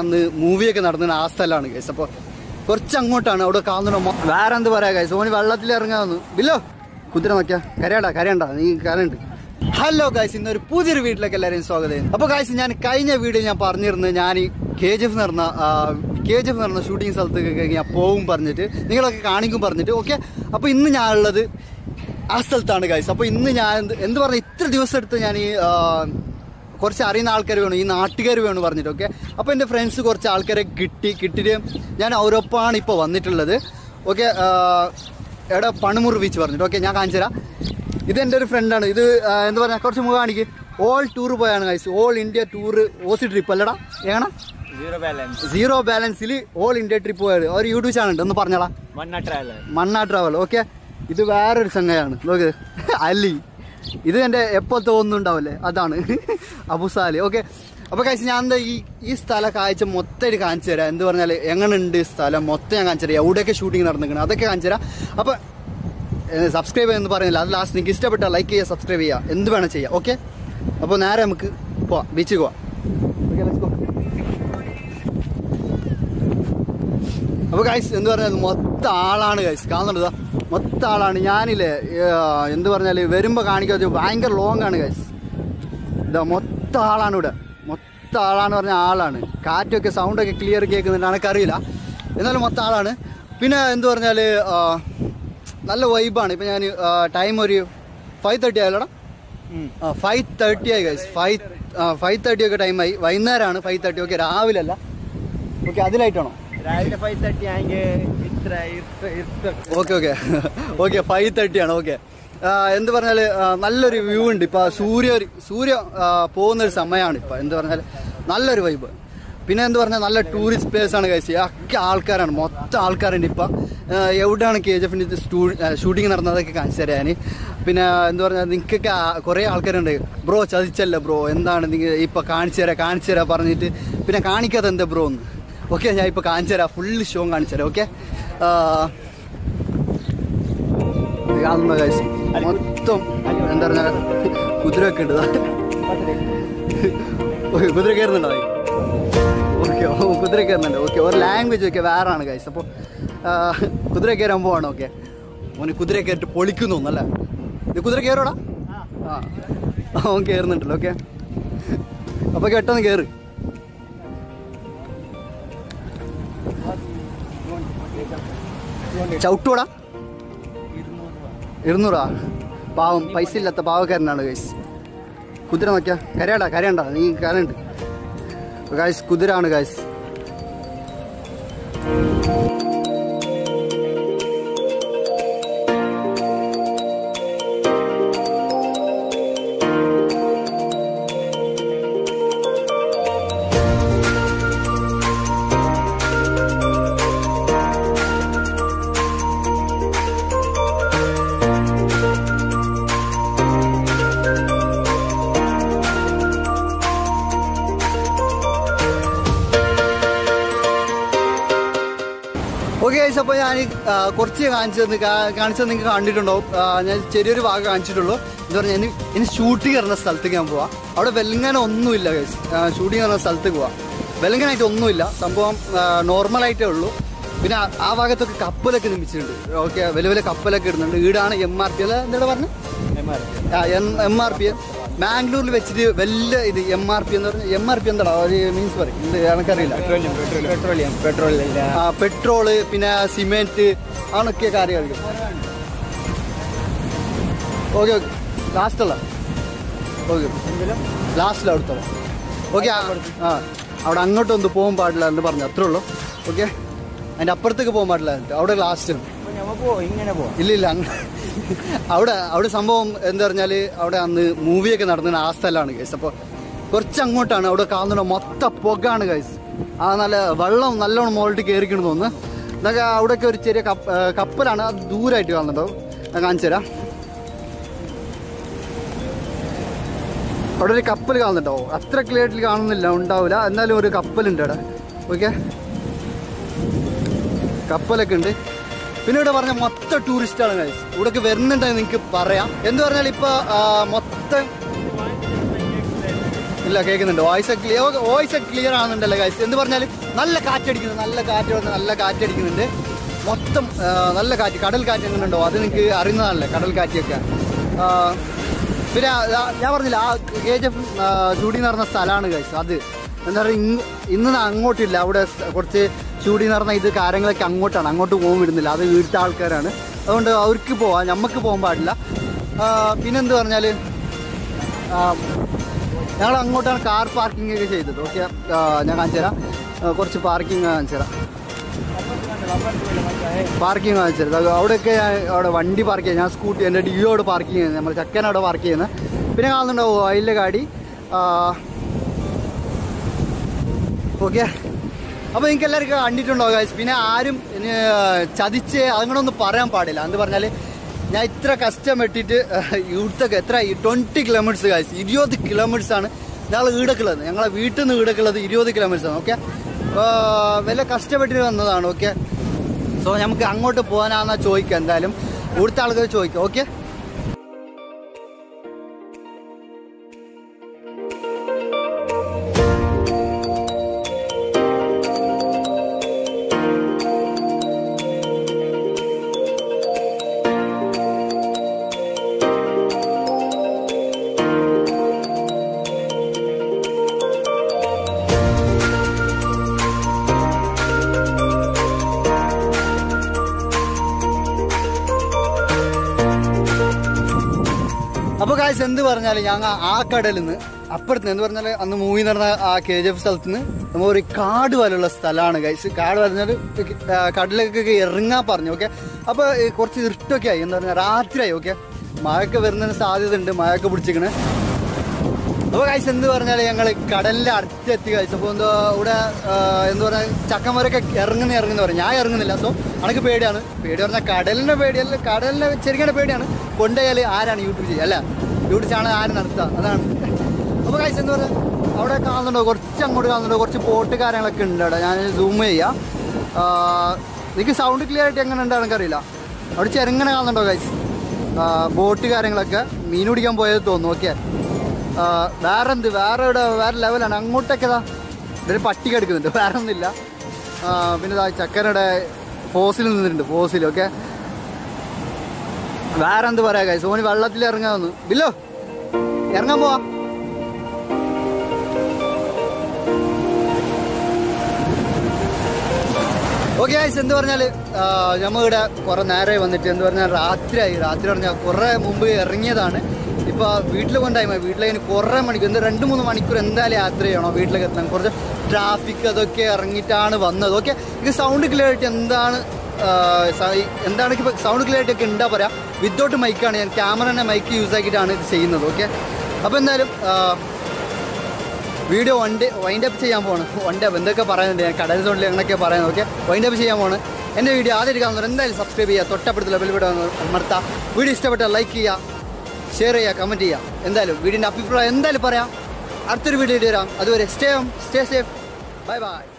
അന്ന് മൂവിയൊക്കെ നടന്ന ആ സ്ഥലമാണ് ഗൈസ് അപ്പോൾ കുറച്ച് അങ്ങോട്ടാണ് അവിടെ കാണുന്ന വേറെ എന്ത് പറയാ ഗൈസ് ഓന് വെള്ളത്തിൽ ഇറങ്ങാന്ന്. ബില്ലോ? കുതിര നോക്കിയാ കരയാടാ കരയണ്ട. നീ കരണ്ട് ഹലോ ഗൈസ് ഇന്നൊരു പുതിയൊരു വീട്ടിലേക്ക് എല്ലാവരെയും സ്വാഗതം അപ്പോൾ ഗൈസ് ഞാൻ കഴിഞ്ഞ വീഡിയോ ഞാൻ പറഞ്ഞിരുന്നു ഞാൻ കെ ജി എഫ് നടന്ന കെ ജി എഫ് നടന്ന ഷൂട്ടിംഗ് സ്ഥലത്തേക്ക് ഞാൻ പോകും പറഞ്ഞിട്ട് നിങ്ങളൊക്കെ കാണിക്കും പറഞ്ഞിട്ട് ഓക്കെ അപ്പോൾ ഇന്ന് ഞാൻ ഉള്ളത് ആ സ്ഥലത്താണ് ഗൈസ് അപ്പോൾ ഇന്ന് ഞാൻ എന്ത് പറഞ്ഞ ഇത്ര ദിവസം എടുത്ത് ഞാൻ ഈ കുറച്ച് അറിയുന്ന ആൾക്കാർ വേണം ഈ നാട്ടുകാർ വേണം പറഞ്ഞിട്ട് ഓക്കെ അപ്പോൾ എന്റെ ഫ്രണ്ട്സ് കുറച്ച് ആൾക്കാരെ കിട്ടി കിട്ടിയിട്ട് ഞാൻ അവരൊപ്പമാണ് ഇപ്പോൾ വന്നിട്ടുള്ളത്. ഓക്കെ എവിടെ പണിമുർ ബീച്ച് പറഞ്ഞിട്ട് ഓക്കെ ഞാൻ കാണിച്ചു തരാം. ഇത് എന്റെ ഒരു ഫ്രണ്ടാണ് ഇത് എന്താ പറയുക കുറച്ച് മുഖം കാണിക്ക്. ഓൾ ടൂർ പോയാണ് ഗൈസ് ഓൾ ഇന്ത്യ ടൂർ ഓസി ട്രിപ്പ് അല്ലടാ. ഏണ സീറോ ബാലൻസ് സീറോ ബാലൻസിൽ ഓൾ ഇന്ത്യ ട്രിപ്പ് പോയത്. ഒരു യൂട്യൂബ് ചാനൽ ഉണ്ട് ഒന്ന് പറഞ്ഞോളാം. Manna ട്രാവൽ മണ്ണ ട്രാവൽ ഓക്കെ ഇത് വേറൊരു സംഗതിയാണ്. നോക്ക്. അലി. ഇത് എന്റെ എപ്പോൾ തോന്നുന്നുണ്ടാവില്ലേ? അതാണ്. അബുസാലി ഓക്കെ അപ്പോൾ കഴിച്ച് ഞാൻ എന്താ ഈ ഈ സ്ഥലം കാഴ്ച മൊത്തമായിട്ട് കാണിച്ചു തരാം. എന്ത് പറഞ്ഞാൽ എങ്ങനെയുണ്ട് സ്ഥലം? മൊത്തം ഞാൻ കാണിച്ചു തരാം. എവിടെയൊക്കെ ഷൂട്ടിംഗ് നടന്നിരിക്കണം അതൊക്കെ കാണിച്ചു തരാം. അപ്പോൾ സബ്സ്ക്രൈബ് എന്ന് പറയുന്നില്ല. അത് ലാസ്റ്റ് നിങ്ങൾക്ക് ഇഷ്ടപ്പെട്ട ലൈക്ക് ചെയ്യുക സബ്സ്ക്രൈബ് ചെയ്യുക. എന്ത് വേണം ചെയ്യാം. ഓക്കെ അപ്പോൾ നേരെ നമുക്ക് പോവാം. ബീച്ചിൽ പോവാം. അപ്പോൾ ഗൈസ് എന്ന് പറഞ്ഞാൽ മൊത്തം ആളാണ് കാഴ്ച കാണുന്നുണ്ട്? മൊത്തം ആളാണ്. ഞാനില്ലേ എന്ത് പറഞ്ഞാൽ വരുമ്പോൾ കാണിക്കാത്ത ഭയങ്കര ലോങ് ആണ് ഗൈസ് ഇതാ മൊത്ത ആളാണ് ഇവിടെ. മൊത്ത ആളാണ് പറഞ്ഞ ആളാണ്. കാറ്റൊക്കെ സൗണ്ടൊക്കെ ക്ലിയർ കേൾക്കുന്നുണ്ട്. എനിക്കറിയില്ല എന്നാലും മൊത്തം ആളാണ്. പിന്നെ എന്ത് പറഞ്ഞാൽ നല്ല വൈബാണ് ഇപ്പം ഞാൻ ടൈം ഒരു ഫൈവ് തേർട്ടി ആയല്ലോടാ? ഫൈവ് തേർട്ടി ആയി ഗൈസ് ഫൈവ് ഫൈവ് തേർട്ടി ഒക്കെ ടൈമായി വൈകുന്നേരമാണ് ഫൈവ് തേർട്ടി ഓക്കെ രാവിലെ അല്ല. ഓക്കെ അതിലായിട്ടാണോ? രാവിലെ ഫൈവ് തേർട്ടി ആയെങ്കിൽ okay okay okay five thirty ആണ്. ഓക്കെ എന്ത് പറഞ്ഞാൽ നല്ലൊരു വ്യൂ ഉണ്ട്. ഇപ്പൊ സൂര്യ സൂര്യ പോകുന്ന ഒരു സമയമാണ് ഇപ്പൊ. എന്ത് പറഞ്ഞാൽ നല്ലൊരു വൈബ് പിന്നെ എന്ത് പറഞ്ഞാൽ നല്ല ടൂറിസ്റ്റ് പ്ലേസ് ആണ് കഴിച്ച് ഒക്കെ ആൾക്കാരാണ്. മൊത്തം ആൾക്കാരുണ്ട് ഇപ്പം. എവിടെയാണ് കെ ജി എഫിന്റെ ഷൂട്ടിംഗ് നടന്നതൊക്കെ കാണിച്ചു തരാൻ പിന്നെ എന്ത് പറഞ്ഞാൽ നിങ്ങൾക്കൊക്കെ കുറേ ആൾക്കാരുണ്ട്. ബ്രോ ചതിച്ചല്ല ബ്രോ? എന്താണ് നിങ്ങൾ ഇപ്പൊ കാണിച്ചു തരാം കാണിച്ചു തരാം പറഞ്ഞിട്ട്. പിന്നെ കാണിക്കാതെ എന്താ ബ്രോ എന്ന്? ഓക്കെ ഞാൻ ഇപ്പോൾ കാണിച്ചു തരാം. ഫുള്ള് ഷോ കാണിച്ചു തരാം ഓക്കെ കാണുന്ന കാശ് മൊത്തം എന്താ പറഞ്ഞ കുതിരയൊക്കെ ഉണ്ട്. കുതിര കയറുന്നുണ്ടോ? ഓക്കെ ഓ കുതിര കയറുന്നുണ്ട്. ഓക്കെ ഒരു ലാംഗ്വേജ് ഒക്കെ വേറെ ആണ് കാശ് അപ്പോൾ കുതിര കയറാൻ പോവാണ് ഓക്കെ. ഓന് കുതിര കയറിട്ട് പൊളിക്കുന്നു അല്ലേ? ഇത് കുതിര കയറോടാ? ആ അവൻ കയറുന്നുണ്ടല്ലോ ഓക്കെ. അപ്പോൾ കേട്ടോന്ന് കയറ് ചവിട്ടൂടാ ഇരുന്നൂറാ? പാവം പൈസ ഇല്ലാത്ത പാവക്കാരനാണ് ഗൈസ് കുതിര നോക്കിയാ. കരയാടാ കരയണ്ട നീ കരണ്ട് ഗൈസ് കുതിരാണ് ഗൈസ് ഓക്കെ ഗൈസ് അപ്പോൾ ഞാൻ കുറച്ച് കാണിച്ചു തന്നു കാണിച്ചത് നിങ്ങൾക്ക് കണ്ടിട്ടുണ്ടാവും ഞാൻ ചെറിയൊരു ഭാഗം കാണിച്ചിട്ടുള്ളൂ. എന്താ പറഞ്ഞാൽ ഇനി ഇനി ഷൂട്ടിംഗ് ഇറങ്ങുന്ന സ്ഥലത്തേക്ക് ഞാൻ പോവാം. അവിടെ വെല്ലങ്ങാനം ഒന്നുമില്ല ഗൈസ് ഷൂട്ടിംഗ് ഇറങ്ങുന്ന സ്ഥലത്തേക്ക് പോവാം. വെല്ലങ്ങനായിട്ട് ഒന്നുമില്ല. സംഭവം നോർമലായിട്ടേ ഉള്ളൂ. പിന്നെ ആ- ആ ഭാഗത്തൊക്കെ കപ്പലൊക്കെ നിർമ്മിച്ചിട്ടുണ്ട്. ഓക്കെ വലിയ വലിയ കപ്പലൊക്കെ ഇടുന്നുണ്ട്. ഈടാണ് എം ആർ പി അല്ല? എന്താ പറഞ്ഞത് M R P M R P ബാംഗ്ലൂരിൽ വെച്ചിട്ട് വലിയ ഇത് എം ആർ പി എന്ന് പറഞ്ഞാൽ എം ആർ പി എന്താടാ? ഒരു മീൻസ് പറയും. എനിക്കറിയില്ല പെട്രോളിയം പെട്രോളിയം. ആ, പെട്രോൾ പിന്നെ സിമെന്റ് അതൊക്കെ കാര്യമായിരിക്കും ഓക്കെ ഓക്കെ ലാസ്റ്റ് അല്ല ഓക്കെ ലാസ്റ്റിൽ അവിടുത്തെ ഓക്കെ ആ അവിടെ അങ്ങോട്ടൊന്നും പോകാൻ പാടില്ല എന്ന് പറഞ്ഞു. അത്രേ ഉള്ളൂ. ഓക്കെ അതിന്റെ അപ്പുറത്തേക്ക് പോകാൻ പാടില്ല. അവിടെ ലാസ്റ്റ് ഇല്ല ഇല്ല അങ്ങ് അവിടെ അവിടെ സംഭവം എന്താ പറഞ്ഞാൽ അവിടെ അന്ന് മൂവിയൊക്കെ നടന്ന ആ സ്ഥലമാണ് ഗൈസ് അപ്പോൾ കുറച്ച് അങ്ങോട്ടാണ് അവിടെ കാണുന്ന മൊത്തം പുകയാണ് ഗൈസ് ആ നല്ല വെള്ളം നല്ലോണം മുകളിൽ കയറിക്കണമെന്ന് തോന്നുന്നു. എന്നൊക്കെ അവിടെയൊക്കെ ഒരു ചെറിയ കപ്പ കപ്പലാണ്. അത് ദൂരമായിട്ട് കാണുന്നുണ്ടോ. ഞാൻ കാണിച്ചു തരാം. അവിടെ ഒരു കപ്പൽ കാണുന്നുണ്ടോ. അത്ര ക്ലിയറിൽ കാണുന്നില്ല ഉണ്ടാവില്ല. എന്നാലും ഒരു കപ്പലുണ്ട് അവിടെ. ഓക്കെ കപ്പലൊക്കെ ഉണ്ട്. പിന്നെ ഇവിടെ പറഞ്ഞ മൊത്തം ടൂറിസ്റ്റാണ് ഗൈസ് ഇവിടേക്ക് വരുന്നുണ്ടെന്ന് നിങ്ങൾക്ക് പറയാം. എന്ന് പറഞ്ഞാൽ ഇപ്പൊ മൊത്തം ഇല്ല കേൾക്കുന്നുണ്ട്. വോയിസ് ക്ലിയർ വോയിസ് ക്ലിയർ ആണെന്നുണ്ടല്ലോ ഗൈസ് എന്ന് പറഞ്ഞാൽ നല്ല കാറ്റടിക്കുന്നു നല്ല കാറ്റ് വന്ന് നല്ല കാറ്റടിക്കുന്നുണ്ട്. മൊത്തം നല്ല കാറ്റ്. കടൽ കാറ്റ് എങ്ങനെയുണ്ടോ? അത് നിങ്ങൾക്ക് അറിയുന്നതാണല്ലേ? കടൽ കാറ്റൊക്കെ ആ, പിന്നെ ഞാൻ പറഞ്ഞില്ല ആ കെ ജി എഫ് ചൂടി നടന്ന സ്ഥലമാണ് ഗൈസ് അത്. എന്താ പറയുക ഇന്ന് അങ്ങോട്ടില്ല. അവിടെ കുറച്ച് ചൂടി നടന്ന ഇത് കാര്യങ്ങളൊക്കെ അങ്ങോട്ടാണ്. അങ്ങോട്ട് പോകും വിടുന്നില്ല. അത് വീട്ടിലെ ആൾക്കാരാണ്. അതുകൊണ്ട് അവർക്ക് പോവാം. നമുക്ക് പോകാൻ പാടില്ല. പിന്നെന്ത് പറഞ്ഞാൽ ഞങ്ങൾ അങ്ങോട്ടാണ് കാർ പാർക്കിംഗ് ഒക്കെ ചെയ്തത്. ഓക്കെ. ഞാൻ കാണിച്ചു തരാം. കുറച്ച് പാർക്കിംഗ് കാണിച്ചു തരാം. പാർക്കിംഗ് കാണിച്ചു തരാം. അവിടെയൊക്കെ ഞാൻ അവിടെ വണ്ടി പാർക്ക് ചെയ്യാം ഞാൻ സ്കൂട്ടി എന്റെ ഡിയോ അവിടെ പാർക്ക് ചെയ്യുന്നത്. നമ്മൾ ചക്കനവിടെ പാർക്ക് ചെയ്യുന്നത്. പിന്നെ കാണുന്നുണ്ടാവും അതിലെ ഗാഡി ഓക്കെ? അപ്പോൾ നിങ്ങൾക്ക് എല്ലാവർക്കും കണ്ടിട്ടുണ്ടോ ഗൈസ് പിന്നെ ആരും ചതിച്ച് അങ്ങനൊന്നും പറയാൻ പാടില്ല. എന്ന് പറഞ്ഞാൽ ഞാൻ ഇത്ര കഷ്ടപ്പെട്ടിട്ട് ഇവിടുത്തെ എത്ര ട്വന്റി കിലോമീറ്റേഴ്സ് ഗൈസ് ഇരുപത് ആണ് ഞങ്ങൾ ഈടക്കുള്ളത്. ഞങ്ങളെ വീട്ടിൽ നിന്ന് ഈടക്കുള്ളത് ഇരുപത് കിലോമീറ്റേഴ്സ് ആണ് ഓക്കെ വല്ല കഷ്ടപ്പെട്ടിട്ട് വന്നതാണ് ഓക്കെ സോ നമുക്ക് അങ്ങോട്ട് പോകാനാണെന്നാ ചോദിക്കുക എന്തായാലും. ഇവിടുത്തെ ആൾക്കാർ ചോദിക്കുക ഓക്കെ അപ്പോൾ എന്ന് പറഞ്ഞാൽ ഞങ്ങൾ ആ കടലിൽ നിന്ന് അപ്പുറത്ത് എന്ന് പറഞ്ഞാൽ അന്ന് മൂവി നടന്ന ആ കെ ജി എഫ് സ്ഥലത്ത് നിന്ന് നമ്മൾ ഒരു കാട് പോലുള്ള സ്ഥലമാണ് ഗൈസ് കാട് പറഞ്ഞാൽ കടലിലേക്കൊക്കെ ഇറങ്ങാൻ പറഞ്ഞു ഓക്കെ അപ്പോൾ കുറച്ച് ഇരുട്ടൊക്കെ ആയി. എന്ന് പറഞ്ഞാൽ രാത്രിയായി ഓക്കെ മഴയൊക്കെ വരുന്നതിന് സാധ്യത ഉണ്ട് മഴയൊക്കെ പിടിച്ചിരിക്കണേ. അപ്പോൾ കൈസ് എന്ത് പറഞ്ഞാൽ ഞങ്ങൾ കടലിന്റെ അടുത്തെത്തി കഴിച്ചു അപ്പോൾ എന്തോ ഇവിടെ എന്ന് പറയുക ചക്കന്മാരൊക്കെ ഇറങ്ങുന്ന ഇറങ്ങുന്ന പറയും. ഞാൻ ഇറങ്ങുന്നില്ല സോ അനക്ക് പേടിയാണ്. പേടി പറഞ്ഞാൽ കടലിന്റെ പേടിയല്ല കടലിന്റെ ചെറുക്കയുടെ പേടിയാണ്. കൊണ്ടുപോയാൽ ആരാണ് യൂട്യൂബ് ചെയ്യുക അല്ല? ചാനൽ ആര് നടത്തുക അതാണ്. അപ്പോൾ കഴിച്ച് എന്താ പറയുക അവിടെ കാണുന്നുണ്ടോ? കുറച്ച് അങ്ങോട്ട് കാണുന്നുണ്ടോ? കുറച്ച് പോട്ട് കാര്യങ്ങളൊക്കെ ഉണ്ട് അവിടെ. ഞാൻ സൂം ചെയ്യാം. എനിക്ക് സൗണ്ട് ക്ലിയർ ആയിട്ട് എങ്ങനെ ഉണ്ട് എനിക്കറിയില്ല. അവിടെ ചെറുങ്ങനെ കാണുന്നുണ്ടോ കഴിച്ച് ബോട്ട് കാര്യങ്ങളൊക്കെ. മീൻ പിടിക്കാൻ പോയത് തോന്നുന്നു. ഓക്കെ വേറെ എന്ത് വേറെ ഇവിടെ വേറെ ലെവലാണ് അങ്ങോട്ടൊക്കെ ഇതാ. ഇതൊരു പട്ടിക എടുക്കുന്നുണ്ട്. വേറെ ഒന്നുമില്ല പിന്നെ ചക്കരയുടെ ഫോസിൽ നിന്നിട്ടുണ്ട്. ഫോസിൽ ഓക്കെ വേറെ എന്ത് പറയാ സോണി വെള്ളത്തിൽ ഇറങ്ങാൻ വന്നു. ബില്ലോ ഇറങ്ങാൻ പോവാ. ഓക്കെ ഗൈസ് എന്ത് പറഞ്ഞാൽ നമ്മളിവിടെ കുറേ നേരെ വന്നിട്ട് എന്ത് പറഞ്ഞാൽ രാത്രിയായി. രാത്രി പറഞ്ഞാൽ കുറേ മുമ്പ് ഇറങ്ങിയതാണ്. ഇപ്പോൾ വീട്ടിൽ കൊണ്ടായി വീട്ടിലേക്ക് കുറേ മണിക്കൂർ എന്താ രണ്ട് മൂന്ന് മണിക്കൂർ എന്തായാലും യാത്ര ചെയ്യണം വീട്ടിലേക്ക് എത്താൻ കുറച്ച് ട്രാഫിക് അതൊക്കെ ഇറങ്ങിയിട്ടാണ് വന്നത്. ഓക്കെ ഇത് സൗണ്ട് ക്ലിയർ ആയിട്ട് എന്താണ് എന്താണ് സൗണ്ട് ക്ലിയർ ആയിട്ടൊക്കെ ഉണ്ടാ പറയാം? വിത്തൗട്ട് മൈക്കാണ് ഞാൻ ക്യാമറ മൈക്ക് യൂസ് ആക്കിയിട്ടാണ് ഇത് ചെയ്യുന്നത് ഓക്കെ അപ്പോൾ എന്തായാലും വീഡിയോ ഡേ വൈൻഡ് അപ്പ് ചെയ്യാൻ പോകണം വൺ ഡേ എന്തൊക്കെ പറയുന്നുണ്ട് ഞാൻ കടൽ സോണിൽ അങ്ങനെയൊക്കെ പറയുന്നത് ഓക്കെ വൈൻഡ് അപ്പ് ചെയ്യാൻ പോകണം എന്റെ വീഡിയോ ആദ്യം കാണുന്നവർ എന്തായാലും സബ്സ്ക്രൈബ് ചെയ്യുക തൊട്ടപ്പെടുത്തുള്ള ബെൽബിടെ അമർത്താം. വീഡിയോ ഇഷ്ടപ്പെട്ടാൽ ലൈക്ക് ചെയ്യുക ഷെയർ ചെയ്യുക കമന്റ് ചെയ്യുക. എന്തായാലും വീടിന്റെ അഭിപ്രായം എന്തായാലും പറയാം. അടുത്തൊരു വീഡിയോ വരാം. അതുവരെ stay home stay safe bye bye